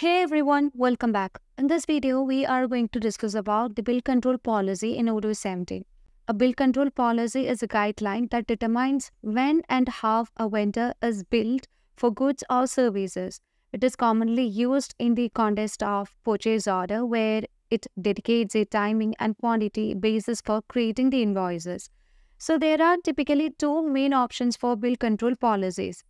Hey everyone, welcome back. In this video, we are going to discuss about the bill control policy in Odoo 17. A bill control policy is a guideline that determines when and how a vendor is billed for goods or services. It is commonly used in the context of purchase order where it dedicates a timing and quantity basis for creating the invoices. So there are typically two main options for bill control policies.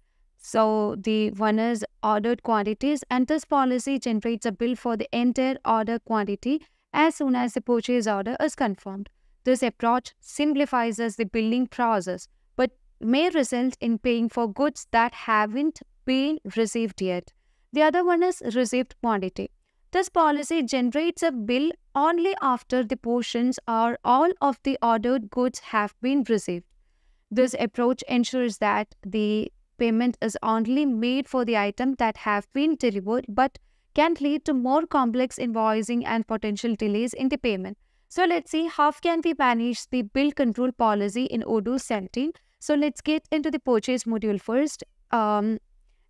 So the one is ordered quantities and this policy generates a bill for the entire order quantity as soon as the purchase order is confirmed. This approach simplifies the billing process but may result in paying for goods that haven't been received yet. The other one is received quantity. This policy generates a bill only after the portions or all of the ordered goods have been received. This approach ensures that the payment is only made for the item that have been delivered but can lead to more complex invoicing and potential delays in the payment. So let's see how can we manage the bill control policy in Odoo 17. So let's get into the purchase module first. Um,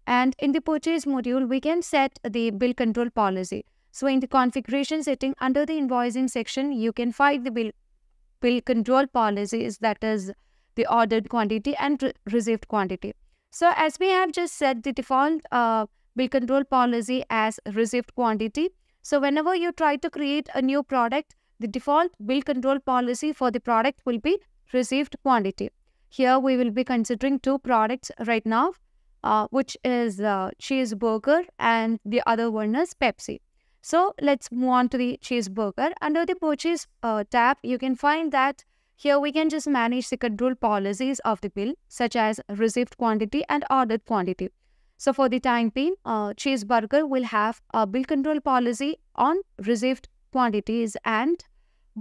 and in the purchase module, we can set the bill control policy. So in the configuration setting under the invoicing section, you can find the bill, bill control policies that is the ordered quantity and re received quantity. So as we have just said, the default uh, bill control policy as received quantity. So whenever you try to create a new product, the default bill control policy for the product will be received quantity. Here we will be considering two products right now, uh, which is uh, cheeseburger and the other one is Pepsi. So let's move on to the cheeseburger. Under the purchase uh, tab, you can find that here we can just manage the control policies of the bill such as received quantity and ordered quantity. So for the time being, uh, Cheeseburger will have a bill control policy on received quantities and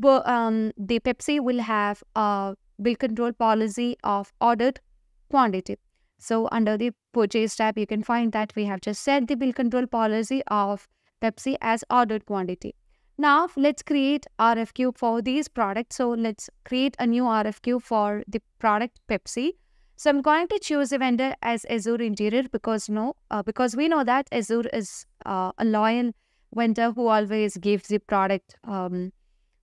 um, the Pepsi will have a bill control policy of ordered quantity. So under the purchase tab, you can find that we have just set the bill control policy of Pepsi as ordered quantity. Now let's create RFQ for these products. So let's create a new RFQ for the product Pepsi. So I'm going to choose a vendor as Azure Interior because no, uh, because we know that Azure is uh, a loyal vendor who always gives the product um,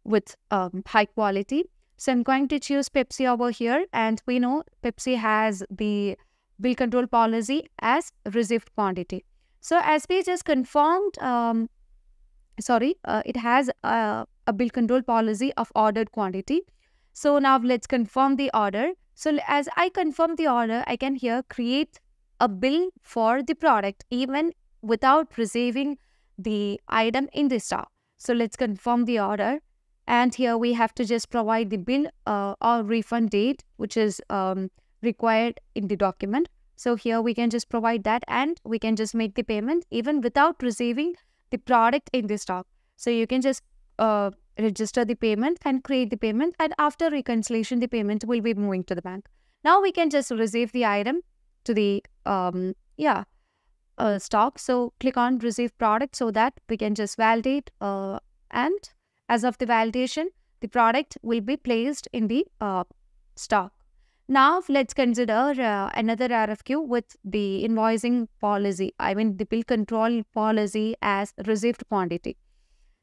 with um, high quality. So I'm going to choose Pepsi over here and we know Pepsi has the bill control policy as received quantity. So as we just confirmed, um, sorry, uh, it has a, a bill control policy of ordered quantity. So now let's confirm the order. So as I confirm the order, I can here create a bill for the product even without receiving the item in the stock. So let's confirm the order. And here we have to just provide the bill uh, or refund date, which is um, required in the document. So here we can just provide that and we can just make the payment even without receiving the product in the stock. So you can just uh, register the payment and create the payment and after reconciliation the payment will be moving to the bank. Now we can just receive the item to the um, yeah uh, stock. So click on receive product so that we can just validate uh, and as of the validation the product will be placed in the uh, stock. Now let's consider uh, another RFQ with the invoicing policy, I mean the bill control policy as received quantity.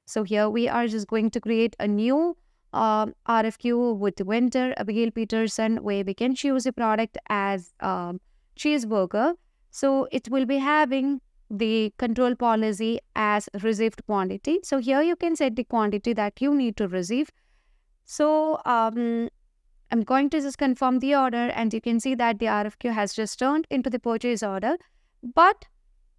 So here we are just going to create a new uh, um, RFQ with vendor Abigail Peterson where we can choose a product as um, cheeseburger. So it will be having the control policy as received quantity. So here you can set the quantity that you need to receive. So um, I'm going to just confirm the order and you can see that the RFQ has just turned into the purchase order. But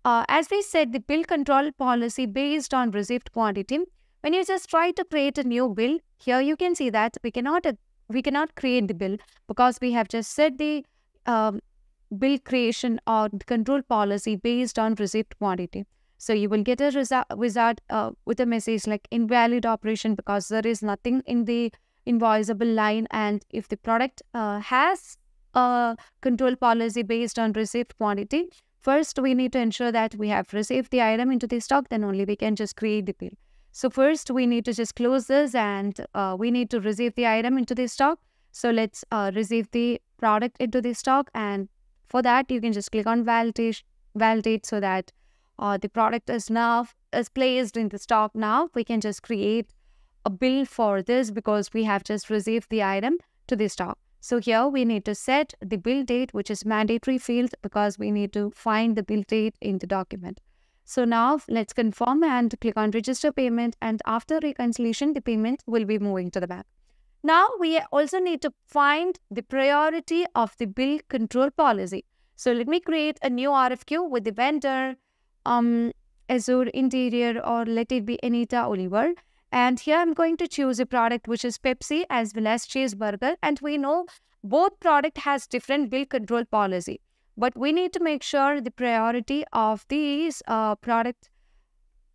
uh, as we said, the bill control policy based on received quantity, when you just try to create a new bill, here you can see that we cannot uh, we cannot create the bill because we have just set the um, bill creation or the control policy based on received quantity. So you will get a wizard uh, with a message like invalid operation because there is nothing in the invoiceable line and if the product uh, has a control policy based on received quantity, first we need to ensure that we have received the item into the stock, then only we can just create the bill. So first we need to just close this and uh, we need to receive the item into the stock. So let's uh, receive the product into the stock and for that you can just click on validate, validate so that uh, the product is now is placed in the stock now, we can just create a bill for this because we have just received the item to the stock. So here we need to set the bill date, which is mandatory field because we need to find the bill date in the document. So now let's confirm and click on register payment and after reconciliation, the payment will be moving to the bank. Now we also need to find the priority of the bill control policy. So let me create a new RFQ with the vendor, um, Azure Interior or let it be Anita Oliver and here I'm going to choose a product which is Pepsi as well as cheeseburger. And we know both product has different bill control policy. But we need to make sure the priority of these uh, product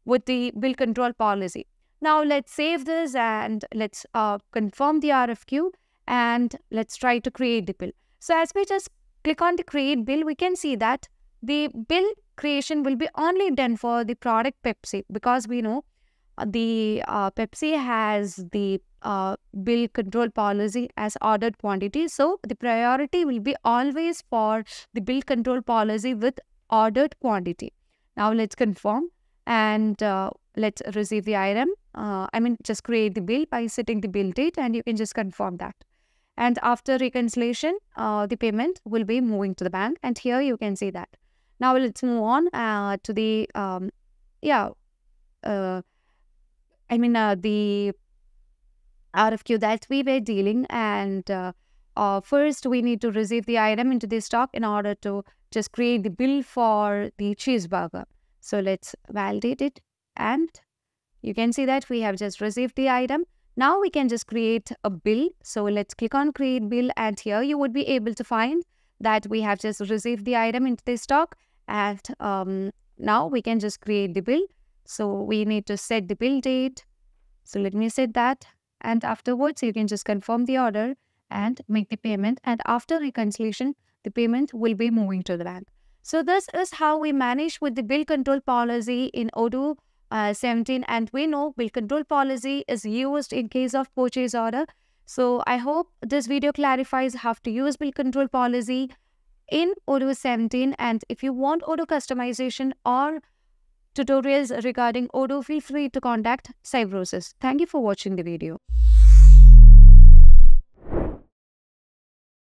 with the bill control policy. Now let's save this and let's uh, confirm the RFQ and let's try to create the bill. So as we just click on the create bill, we can see that the bill creation will be only done for the product Pepsi because we know the uh, Pepsi has the uh, bill control policy as ordered quantity. So the priority will be always for the bill control policy with ordered quantity. Now let's confirm and uh, let's receive the item. Uh, I mean, just create the bill by setting the bill date and you can just confirm that. And after reconciliation, uh, the payment will be moving to the bank. And here you can see that. Now let's move on to the, um, yeah, I mean, uh, the RFQ that we were dealing and uh, uh, first we need to receive the item into the stock in order to just create the bill for the cheeseburger. So let's validate it and you can see that we have just received the item. Now we can just create a bill. So let's click on create bill and here you would be able to find that we have just received the item into the stock and um, now we can just create the bill. So we need to set the bill date. So let me set that. And afterwards, you can just confirm the order and make the payment. And after reconciliation, the payment will be moving to the bank. So this is how we manage with the bill control policy in Odoo uh, 17. And we know bill control policy is used in case of purchase order. So I hope this video clarifies how to use bill control policy in Odoo 17. And if you want Odoo customization or tutorials regarding Odoo, feel free to contact Cybrosys. Thank you for watching the video.